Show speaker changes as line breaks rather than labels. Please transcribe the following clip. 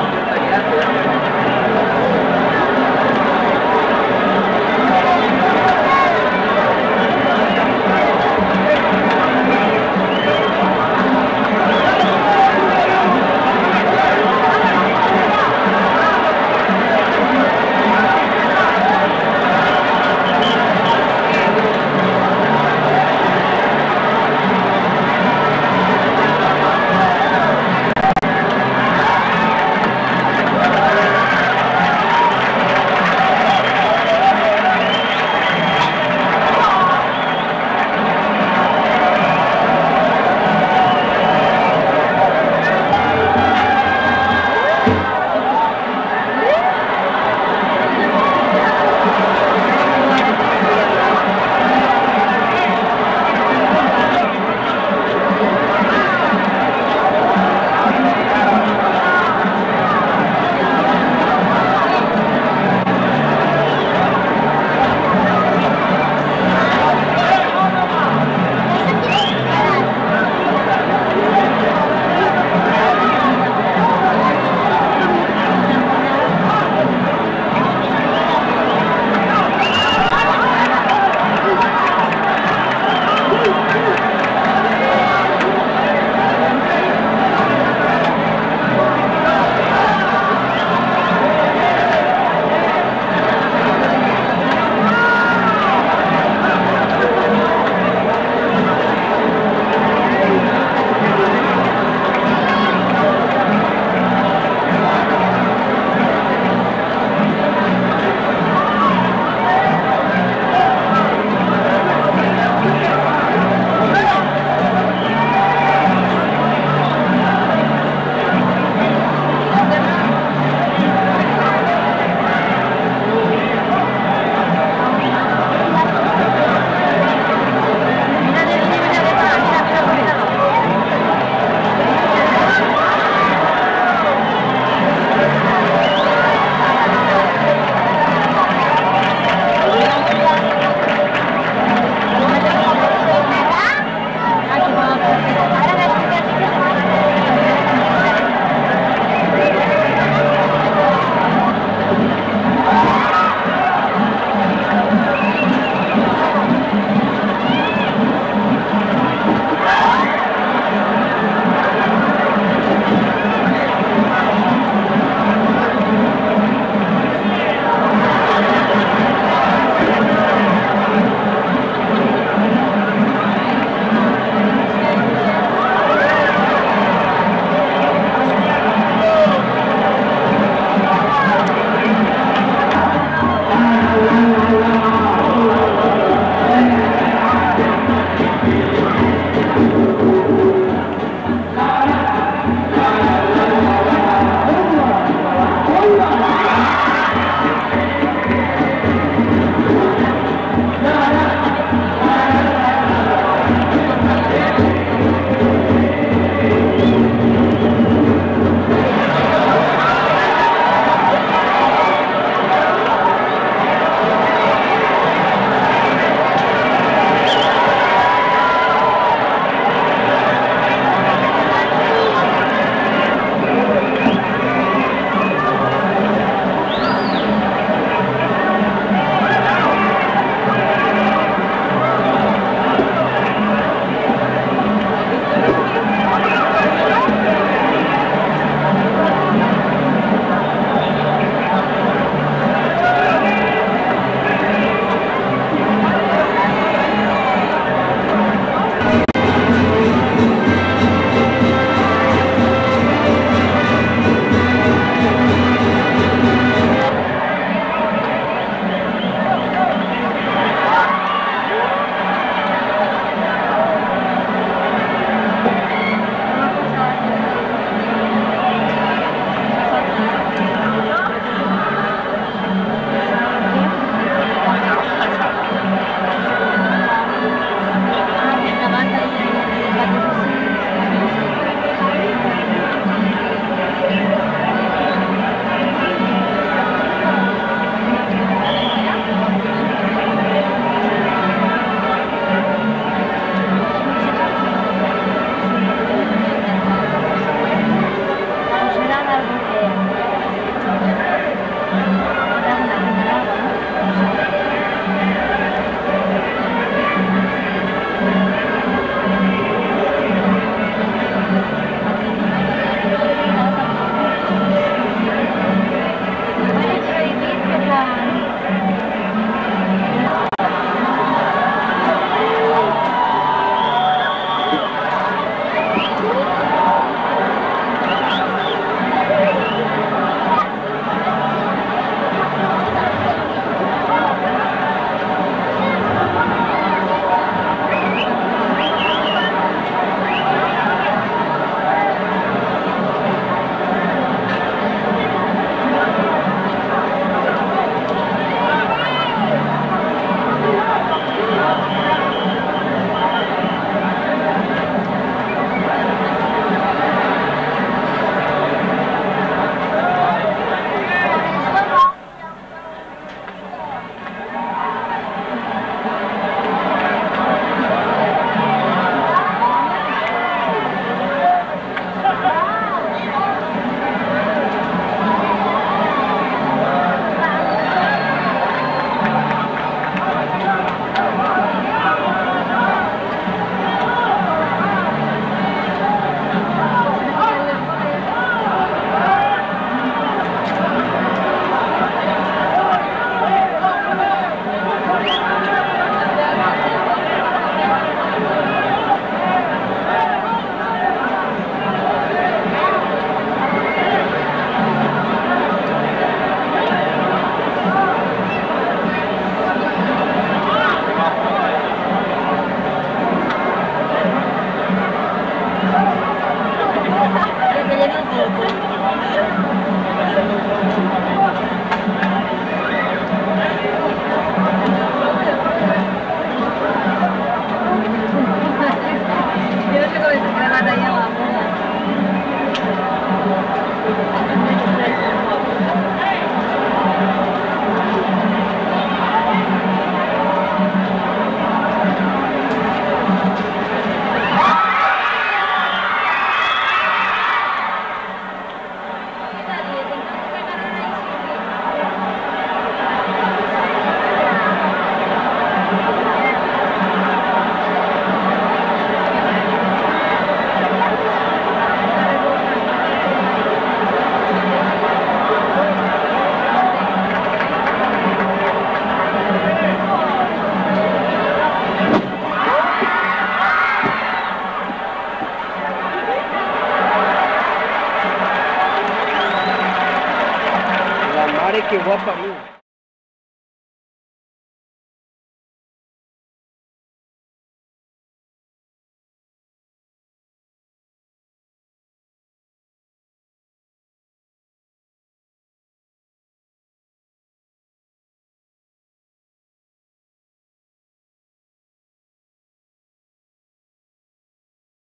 Yeah.